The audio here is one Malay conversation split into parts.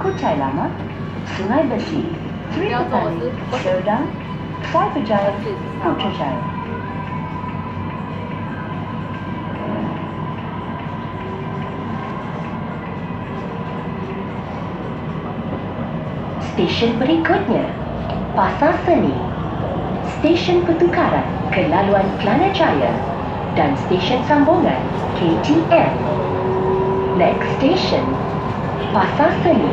Kutai Lama, Sungai Besi, Sri Petani, Serdang, Cyberjaya, Putrajaya. Stesen berikutnya, Pasar Seni, Stesen Pertukaran ke laluan Kelana Jaya dan Stesen Sambungan KTM. Next station, Pasar Seni,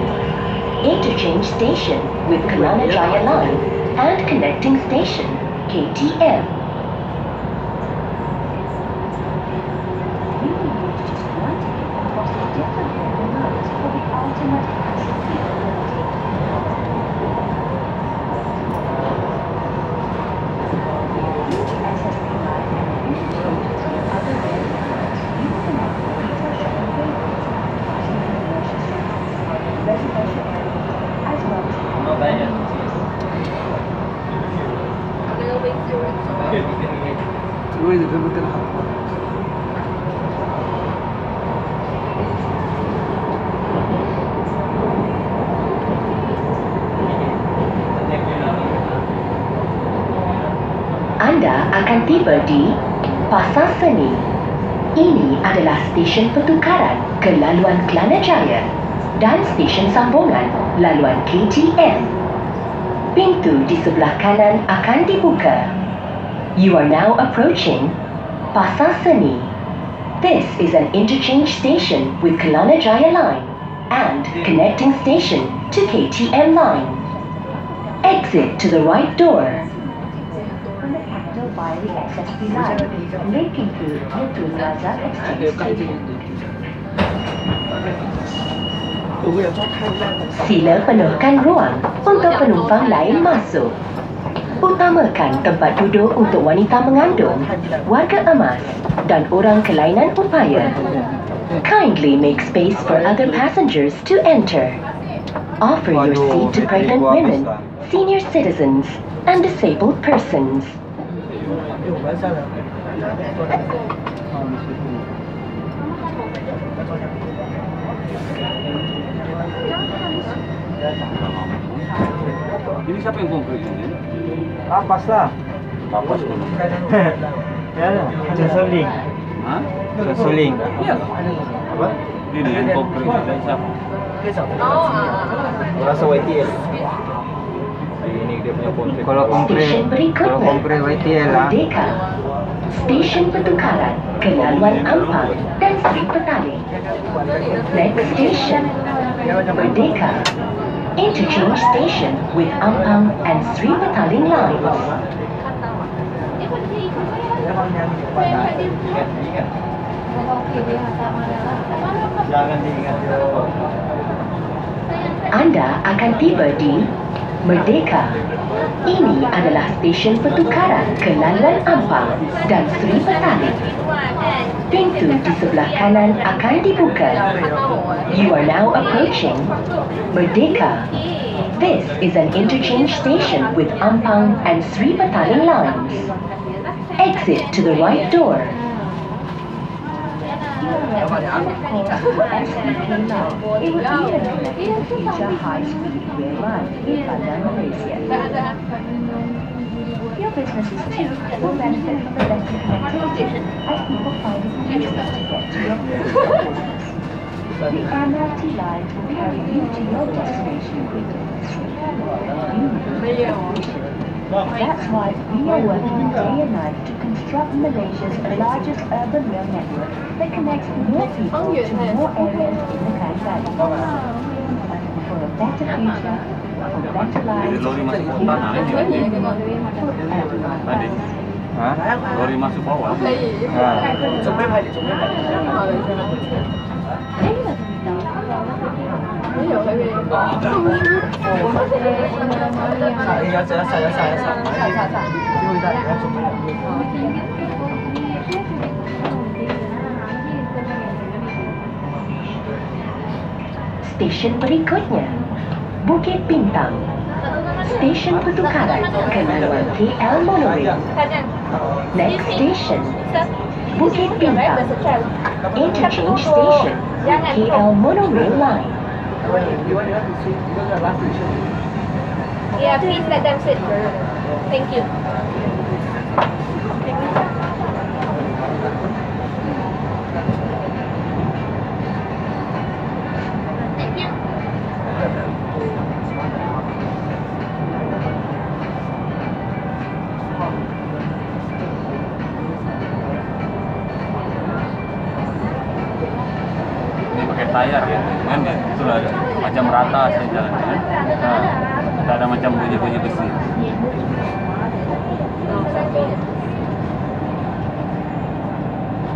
Interchange Station with Kelana Jaya Line and connecting station KTM. You tiba di Pasar Seni. Ini adalah stesen pertukaran ke laluan Kelana Jaya dan stesen sambungan laluan KTM. Pintu di sebelah kanan akan dibuka. You are now approaching Pasar Seni. This is an interchange station with Kelana Jaya line and connecting station to KTM line. Exit to the right door. Sila penuhkan ruang untuk penumpang lain masuk. Utamakan tempat duduk untuk wanita mengandung, warga emas dan orang kelainan upaya. Kindly make space for other passengers to enter. Offer your seat to pregnant women, senior citizens, and disabled persons. Yung ba sana? Ini siapa yang konkret ini? Lapas lah. Papas dulu. Ya, macam seling. Hah? Macam seling. Iya. Apa? Ini yang konkret dari siapa? Rasa YTL. Dia punya kontrak. Kalau kompre, Stesen kalau berikutnya, kompre YTL lah. Merdeka. Stesen pertukaran ke laluan Ampang dan Sri Petani. Next station, Merdeka. Interchange station with Ampang and Sri Petaling lines. Anda akan tiba di Merdeka. Ini adalah stesen pertukaran ke laluan Ampang dan Sri Petani. Pintu di sebelah kanan akan dibuka. You are now approaching Merdeka. This is an interchange station with Ampang and Sri Petaling lines. Exit to the right door. Your benefit from the easier to get to your business. The MRT lines will carry you to your destination quickly. That's why we are working day and night to construct Malaysia's largest urban rail network that connects more people to more areas in the country. For a better future, for better lives, Jadi lori masuk for bawah, nah, ini. everyone. Tadi. Hah? Lori masuk bawah. Ha. Cuma balik, cuma balik. Saya, saya, saya, saya, saya. Yuk, dah, ya, cuma balik. Stesen berikutnya, Bukit Bintang. Stesen pertukaran ke laluan KL Monorail. Next station, Bukit Bintang. Interchange station KL Monorail line. Yeah, please let them sit. Thank you. Ini pakai tayar ya, kan ya, itu lah ada macam rata sih jalannya kan. Nah, tidak ada macam bunyi-bunyi besi.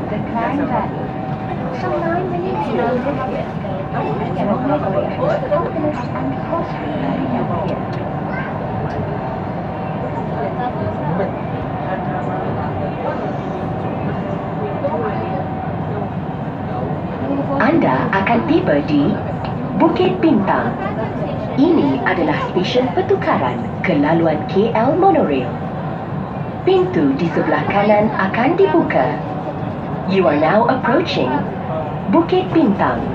The Klang Valley. Some nine minutes round of here. General Motorway hosts popular and horse riding over here. Anda akan tiba di Bukit Bintang. Ini adalah stesen pertukaran ke laluan KL Monorail. Pintu di sebelah kanan akan dibuka. You are now approaching Bukit Bintang.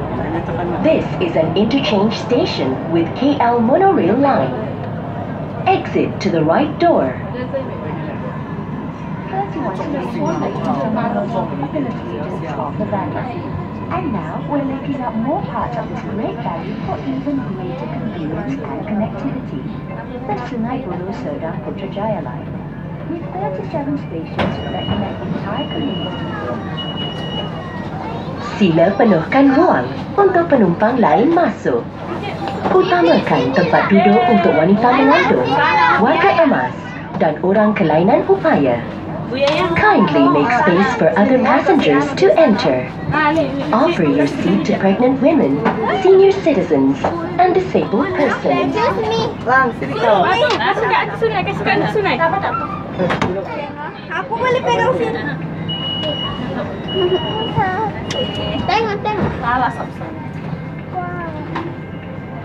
This is an interchange station with KL Monorail line. Exit to the right door. 31 Street was made to manage mobility of the valley. And now we're making up more parts of this great valley for even greater convenience and connectivity. The Sungai Buloh Serdang Putrajaya line, with 37 stations that connect entire. Sila penuhkan ruang untuk penumpang lain masuk. Utamakan tempat duduk untuk wanita mengandung, warga emas dan orang kelainan upaya. Kindly make space for other passengers to enter. Offer your seat to pregnant women, senior citizens, and disabled persons. Lang, sini kau. Kasih kat sunai, kasih kat sunai. Tak apa, tak apa. Aku boleh pegang sini. Tengok, tengok. Salah, Sabsa.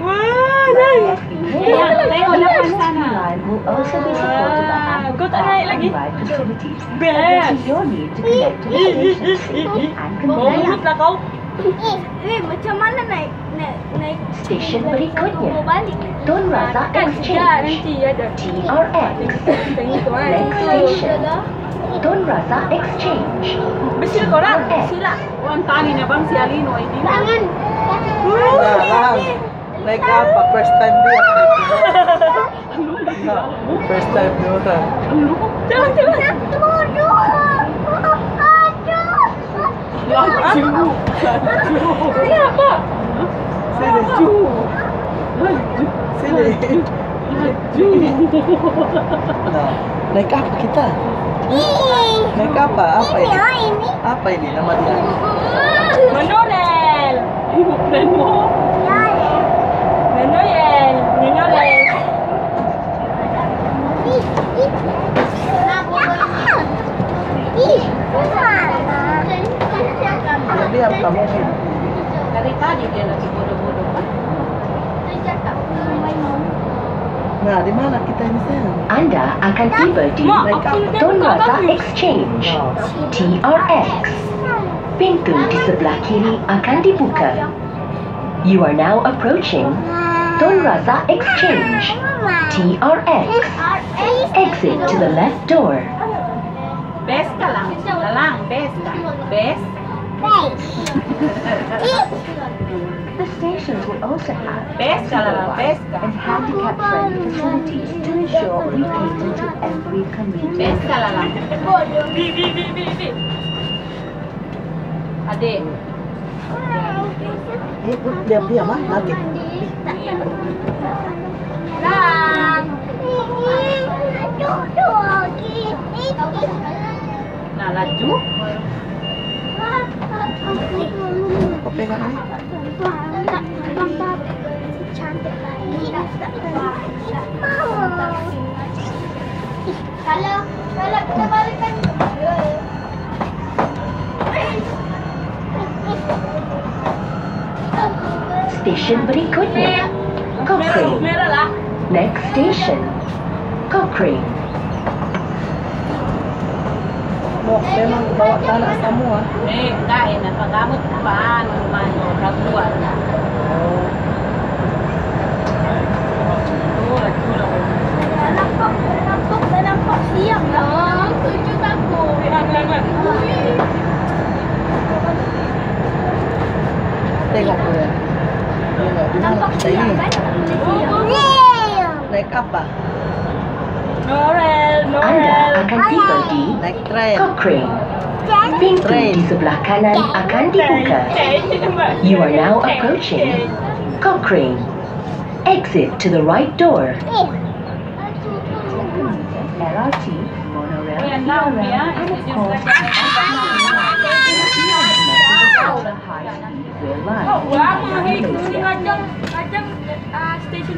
Wah, dah. Tengok depan sana. line will also be supported by ample kau tak naik and lagi? ride facilities, Best. addressing your need to connect to the station safely and conveniently. lah kau. Eh, macam mana naik naik naik Station berikutnya, balik? Tun Razak Exchange, nanti ada. TRX. Tengok tu. Next station, Tun Razak Exchange, Besil korang. TRX. Sila. Wan tani na bang si Alino ini. Tangan. Lang, lang. Naik apa? First time dia. First time dia orang. Jalan jalan. Laju. Ini apa? Sini. Sini. Nah, naik apa kita? Naik apa? Apa ini? Apa ini nama dia? Menonel. Ibu sini. Dari tadi dia lagi bodoh-bodoh Nah, di mana kita ini sayang? Anda akan tiba di Razak Exchange, TRX. Pintu di sebelah kiri akan dibuka. You are now approaching Tun Razak Exchange, TRX. Exit to the left door. Best ka lang. Lalang, best ka. Best. The stations will also have Best ka lang, best ka. and handicap-friendly facilities to ensure we cater to every community. Best ka lang. Bi, bi, bi, bi, bi. Adik. Eh, diam diam ah, nanti. Lang. Nah, laju. Kau pegang ini. Kalau kalau kita balikan Station berikutnya, Cochrane. merah lah. Next station, Cochrane. Dok, memang bawa tanah semua. Eh, kain na pagabot pa ano man o kabuan. Oh. Tulad, tulad. Nanampak, nanampak, nanampak siang lang. Tujuh tako. Aglangan. Uy. Tengok ko yan. Nampak siang kan? Naik apa? Akan tiba di Naik. Cochrane. Pintu Train. di sebelah kanan akan dibuka. You are now approaching Cochrane. Exit to the right door. LRT, monorail, and of course, juga. the high-speed rail line.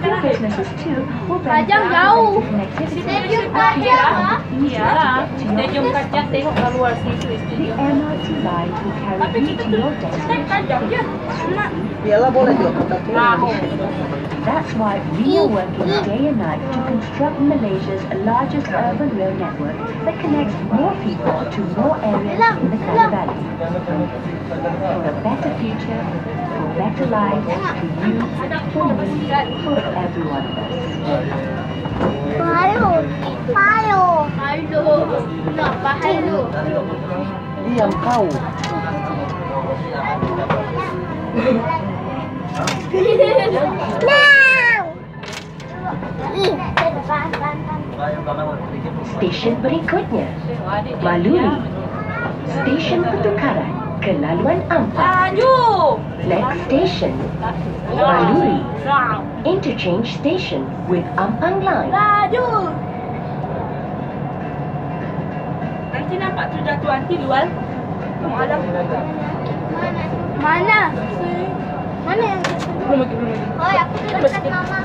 Ah, Kajang jauh. Stadium Kajang. Iyalah. Stadium Kajang tengok kat luar situ stadium. Tapi you kita to tu destination. Kajang je. Nak Iyalah boleh juga kita turun. rahu. That's why we are working day and night to construct Malaysia's largest urban rail network that connects more people to more areas in the Klang Valley. For a better future, for better lives, to you, for me, for every one of us. Diam kau. Stesen berikutnya, Maluri. Stesen pertukaran ke laluan Ampang. Laju. Next station, Maluri. Interchange station with Ampang Line. Laju. Nanti nampak tu jatuh nanti luar. Malam. Mana? Mana yang belum lagi belum lagi. Oh, aku tu dekat mama.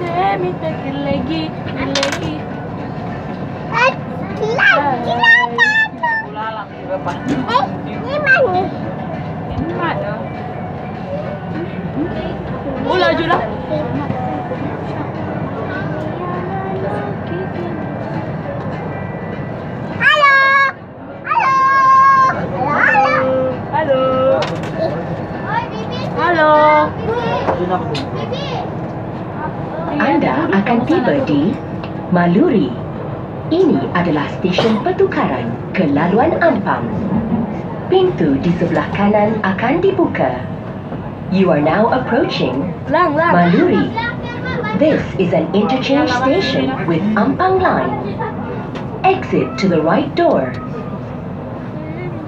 Saya minta kira lagi, kira lagi. Eh, lagi apa? Ulalang. Berapa? Eh, ni mana? Ini mana? Oh, laju Anda akan tiba di Maluri. Ini adalah stesen pertukaran ke laluan Ampang. Pintu di sebelah kanan akan dibuka. You are now approaching. Maluri. This is an interchange station with Ampang Line. Exit to the right door.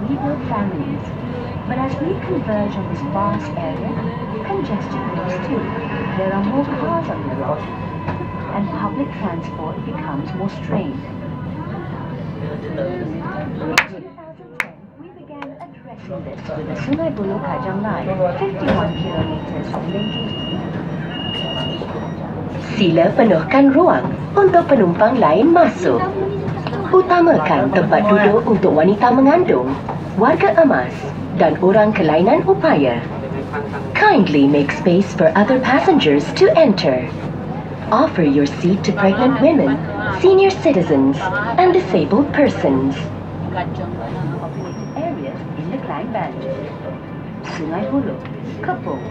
We build families, but as we converge on this vast area, congestion grows too. There are more cars on the road, and public transport becomes more strained. In 2010, we began addressing this with the Sungai Buloh Kajang Line, 51 kilometers linking Sila penuhkan ruang untuk penumpang lain masuk. Utamakan tempat duduk untuk wanita mengandung, warga emas dan orang kelainan upaya. Kindly make space for other passengers to enter. Offer your seat to pregnant women, senior citizens, and disabled persons. Areas in the Klang Valley. Sungai Buloh, Kepung,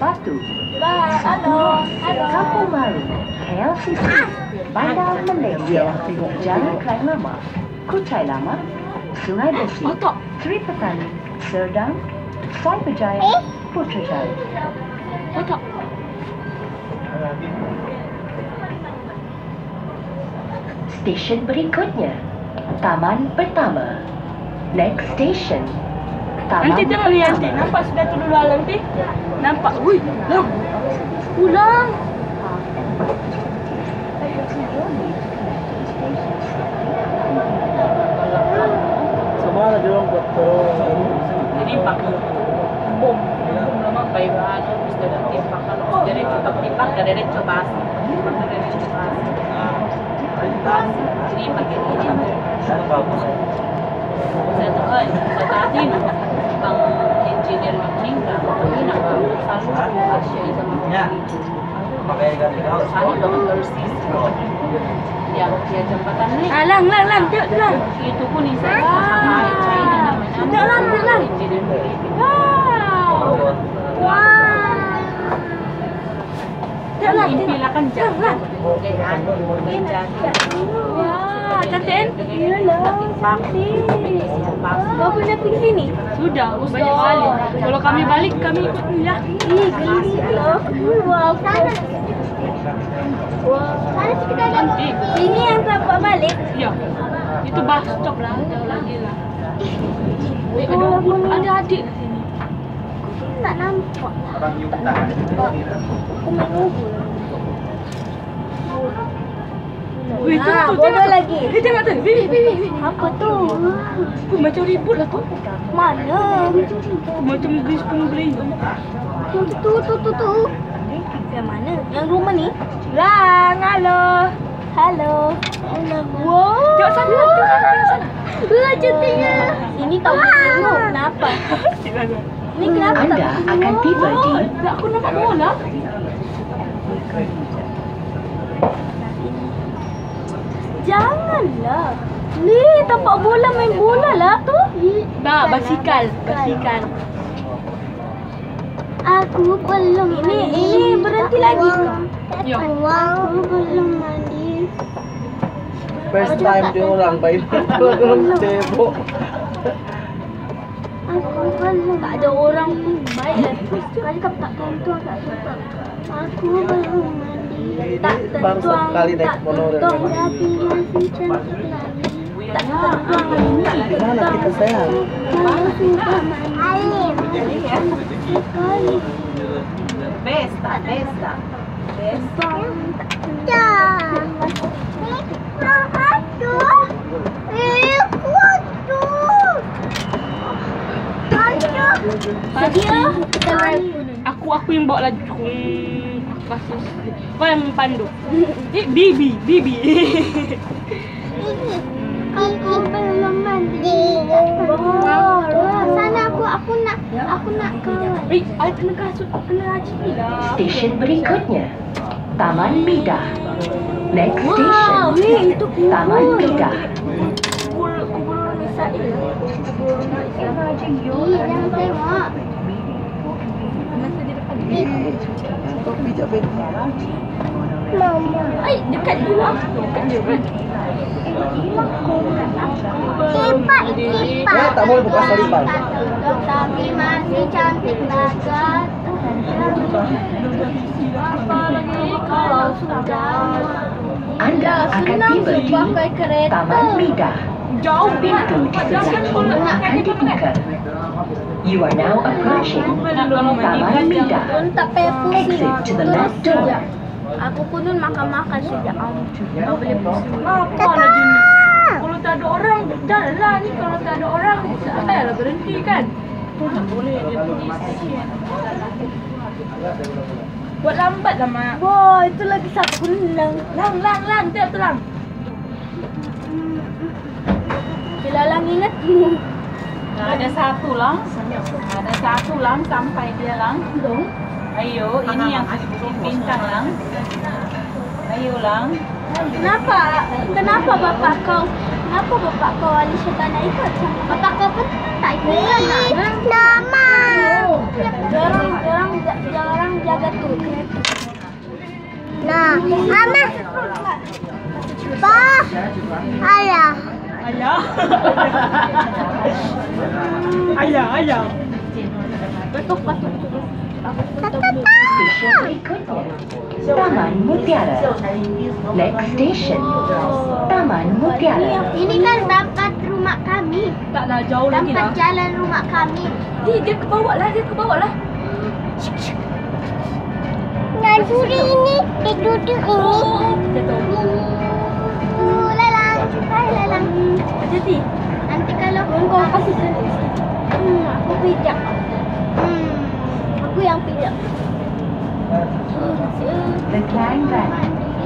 Batu. Halo. Kampung Baru, KLCC, Bandar Malaysia, Jalan Klang Lama, Kutai Lama, Sungai Besi. Sri Petani, Serdang, Sai Berjaya, Putrajaya. Otak. Stesen berikutnya, Taman Pertama. Next station, Taman Nanti tengok lihat nanti. Nampak sudah turun luar nanti? Nampak. Ui, lang. Ulang. Semua ada orang buat turun. Jadi pakai bom, bom lama bayar terus dari timpak kalau dari timpak timpak dari dari coba jadi pakai ini. Saya tahu eh. Saya tadi bang engineer yang meninggal ini nak selalu Asia sama Ya. Pakai ganti kaos. Sani bang overseas ya dia jembatan ni. Ah, lang, lang, lang. Tengok, lang. itu pun ni saya sama China namanya Tengok, lang, tengok, lang. engineer Wow. Wow. Tengok, lang. Mimpi lah kan Lang, lang. jangan jangan Wow. cantik kan? Iyalah, cantik. Kau pernah pergi sini? Sudah, banyak kali. Kalau kami balik, kami ikut ni lah. Ih, geli lah. Wow. Wow. Cantik. Ini yang tampak balik. Ya. Itu bus stop lah, jauh lagi lah. Eh, ada ada adik kat sini. Tak nampak. Orang Yutan. Aku nak tunggu. Weh, tu, Ah, tu, bodoh tengok tu. lagi. Eh, tengok tu. Weh, weh, weh, weh. Apa tu? Oh, macam ribut lah tu. Mana? Macam bis pembeli. Tu tu tu tu tu. Yang mana? Yang rumah ni? Lang, halo. Halo. Wow. Tengok sana, tengok sana, tengok sana. Wah, cantiknya. Ini tak boleh tengok. Kenapa? Ini kenapa tak Anda boleh akan tiba di Tak, aku nampak bola. Janganlah. Ni tampak bola main bola lah tu. Tak, basikal. Basikal. Aku belum ini ini berhenti lagi ke? Ya. Aku belum. First time dia orang main dalam cebok. Aku belum tak ada orang pun baiklah. Kali kau tak tonton tak tonton. Aku belum mandi. Tak tertuang, sekali naik tak monorail. tertuang, Tapi masih cantik lagi. Tak. Gimana kita sayang? Aku suka mandi. Sekali. Besta, besta. Dia Aku aku yang bawa laju. Hmm, Pasal kau yang pandu. Eh, Bibi, Bibi. Aku belum mandi. Sana aku aku nak aku nak ke Eh, ada kena kasut, kena haji lah. stesen berikutnya. Taman Midah. Next Wow, station. weh, itu cool. Taman Midah. Kubur, kubur orang Israel. Kubur orang Israel. Ih, jangan tengok. Masa dia dekat Kau pijak bed. Ay, dekat dia. Dekat dia kan. Kipak, kipak. Eh, tak boleh buka salipang. Tapi masih cantik banget. Apa lagi kalau sudah Anda akan tiba di. Taman Midah. Jauh Pintu di sebelah kiri akan dibuka. You are now approaching Taman pusing. Exit to the left door. saja. Aku pun nun makan-makan sejak awal. Tak boleh pusing. Apa lagi ni? Kalau tak ada orang, jalan lah ni. Kalau tak ada orang, tak payahlah berhenti kan. Tak boleh dia pergi. Buat lambat lah, Mak. Wah, itu lagi satu lang. Lang, lang, lang. Tengok tu, lang. Bila lang ingatmu. Ada satu lang. Ada satu lang sampai dia lang. Ayo, ini yang bintang lang. Ayo lang. Kenapa? Kenapa bapak kau? Kenapa bapak kau Alisha tak nak ikut? Bapak kau pun tak ikut kan? Nama. Jarang, jarang, jarang jaga tu. Nah, Mama. Pa. Ayah. Ayah. ayah, ayah. Betul, betul. Taman Mutiara. Next station. Taman Mutiara. Ini kan rumah kami. Taklah jauh lagi lah. jalan rumah kami. Dia, dia ke bawah lah, dia ke bawah lah. Dan suri ini, dia duduk ini. Dia tahu. Uh, lalang. Hai lalang. Jadi, Nanti kalau kau kasih Hmm, aku pijak. Hmm, aku yang pijak. The Klang Van.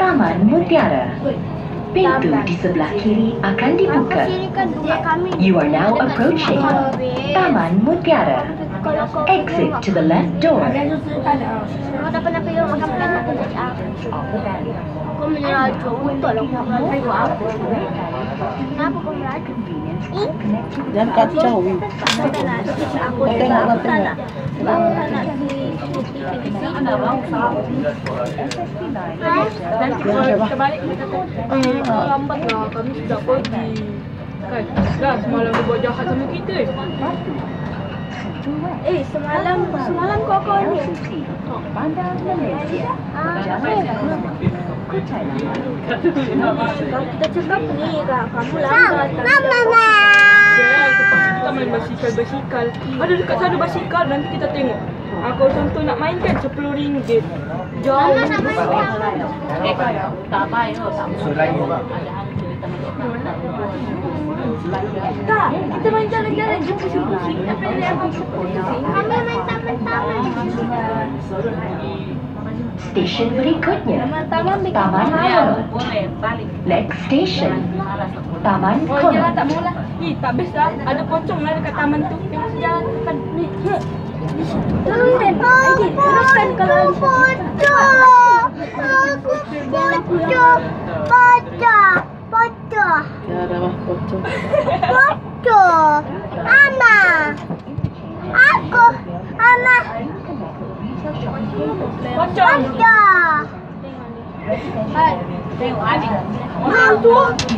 Taman Mutiara. Pintu di sebelah kiri akan dibuka. You are now approaching Taman Mutiara. Kalau Exit to the left door. Kau dah pernah pergi rumah kami kan aku jadi apa? Kau menyerajuk betul lah kau merajuk apa? Kenapa kau merajuk? Jangan kacau. Wi. Aku tak nak aku Kau tengok lah, aku tak tengok. nak aku tak nak di Anda bang, nanti kalau kita balik kita kata, Ah. lambat lah kami sudah pergi. Kan, dah semalam dia buat jahat sama kita. Eh semalam semalam kau kau ni. Ah, kita cakap ni kak kamu lambat. Mama. Ya, lepas kita main basikal-basikal. Ada dekat sana basikal, nanti kita tengok. Ah, kalau contoh nak main kan RM10. Jauh. Mama nak main Eh, tak baik tu. Tak Musuh lagi. Tak, kita main jalan-jalan je pusing-pusing. Apa yang dia apa pusing? Kami main taman-taman. Stesen berikutnya Taman balik. Next station Taman Oh, jalan tak lah. Ih, tak best lah. Ada pocong lah dekat taman tu. Dia masih jalan depan. Ni. Teruskan, Aidil. Teruskan kalau ada pocong. Aku pocong. Pocong. Pocong. Mah pocong. Pocong. Ama. Aku. Ama. Pocong. Pocong. Hai, tengok adik. Ah, tu.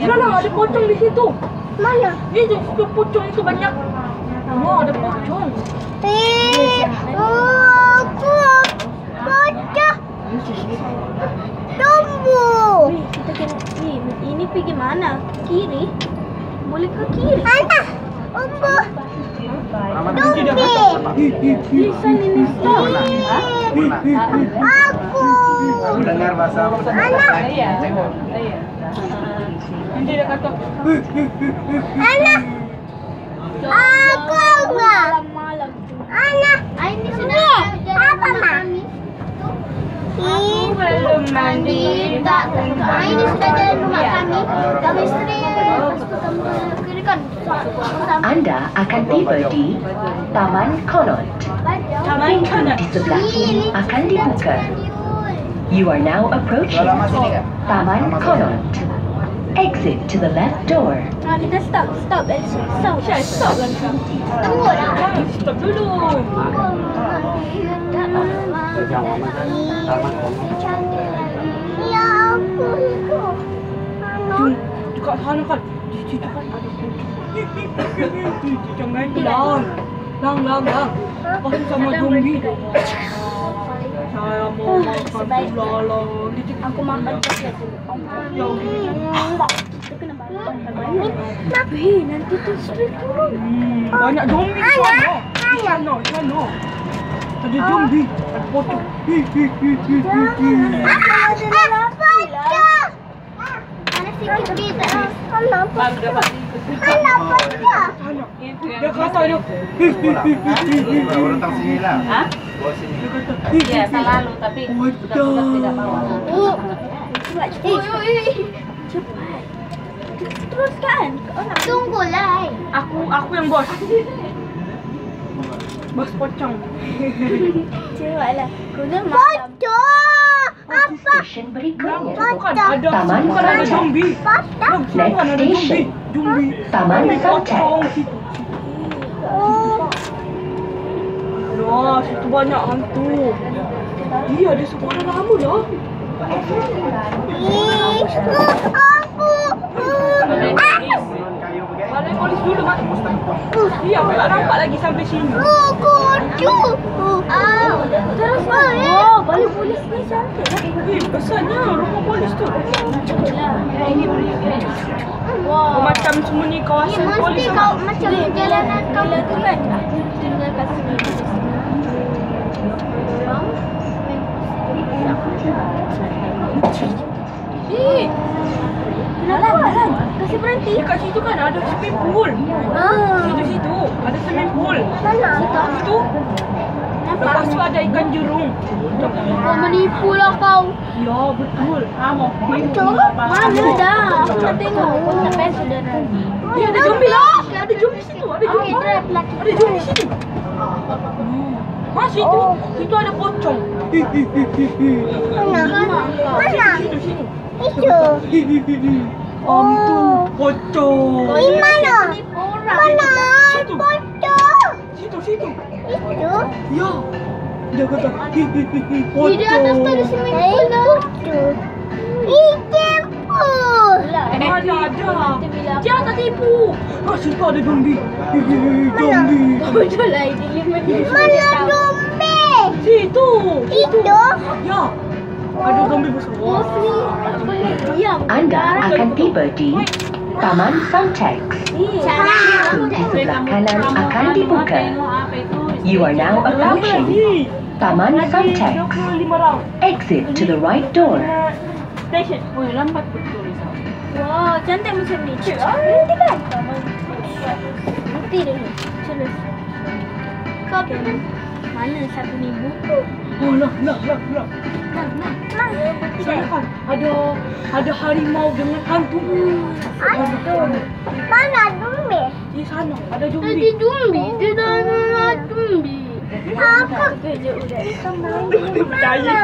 Ada pocong di situ. Mana? Ni di situ pocong itu banyak. Oh, ada pocong. Eh, aku pocong. Tumbuh. Kita kena ini, pergi mana? Kiri? Boleh ke kiri? Mana? Umbu. Tumbi. Bisa ini stop. Aku. Aku dengar bahasa Anak. Aku enggak. Anak. Ini sudah apa aku belum mandi. Tak, ini sudah Anda akan tiba di Taman Konot. Taman Pintu kanan. di sebelah kiri akan dibuka. You are now approaching? Taman Konot. Exit to the left door. Ah, kita stop, stop, Elsie. Stop. Stop lah. Tunggu lah. Ah, Stop dulu. Ya aku itu. Jom, dekat sana kan. Di situ kan ada pocong. Jangan lang. Lang, lang, lang. Pasal sama zombie tu. Saya mau makan pula lah. Dia cakap Aku makan coklat dulu. jauh ni. Kita kena balik banyak. Tapi nanti tu street turun. Hmm, banyak zombie di sana. Di sana, di sana. Ada zombie. Ada pocong. Hi, hi, hi, hi, hi, hi. Mana sikit pocong? Pocong? Dia kata dia. Hi. Orang datang sini lah. Ha? Bawa sini. Dia Ya, selalu tapi budak-budak tidak. Oh. Cepat, cepat. Cepat. Teruskan. Kau nak tunggulah. Aku aku yang bos. Bos pocong. Cepatlah. Dah Pocong. Stesen berikutnya Bukan ada Taman bukan ada zombie. Zombie. Zombie. Taman pocong situ. Oh. Wah, situ banyak hantu. Iya, ada suara lama dah. Ih, aku. Balai polis dulu, Mak. Iya, aku tak nampak lagi sampai sini. Oh, kucu. Ah, terus Oh, balik polis ni cantik. Eh, besarnya rumah polis tu. Wow. Oh, macam semua ni kawasan polis. Mesti kau macam perjalanan kau tu kan. Aku tinggal kat sini. Eh, Jalan, jalan. Kasih berhenti. dekat situ kan ada swimming pool. Ah. Situ situ ada swimming pool. Mana? Situ. Nampak Lepas tu ada ikan jerung. Kau menipu lah kau. Ya, betul. Ah, mau Betul? Mana dah? Aku nak tengok. Tak payah sudah nanti. Ni ada zombie lah. Ada zombie situ. Ada zombie. try pelaki. Ada zombie situ. Ha, situ. Situ ada pocong. Mana? Mana? Situ, situ. Itu. Hantu pocong. Di mana? Mana? Situ. Pocong. Situ, situ. Itu. Ya. Dia kata, hi hi hi hi, Di di atas tu ada swimming pool lah. Itu. Ikan pool. Ada, ada. Jangan tak tipu. Ah, situ ada zombie. Hi, zombie. Lah ini Mana zombie? Situ. Itu. Ya. Ada zombie besar. Anda akan tiba di Taman Suntex. Pintu di sebelah kanan akan dibuka. You are now approaching Ni. Taman Suntex. 25 round. Exit to the right door. Station. Oh, lambat betul. Wow, cantik macam ni. Berhenti kan? Berhenti dulu. Terus. Kau mana satu ni buku? Oh, nak, nak, nak, nak. Nah, nah, nah. Ada ada harimau dengan hantu. Hantu. Mana zombie? Di sana ada Tadi zombie. zombie. Di dalam zombie. Apa kerja udah? Dia percaya.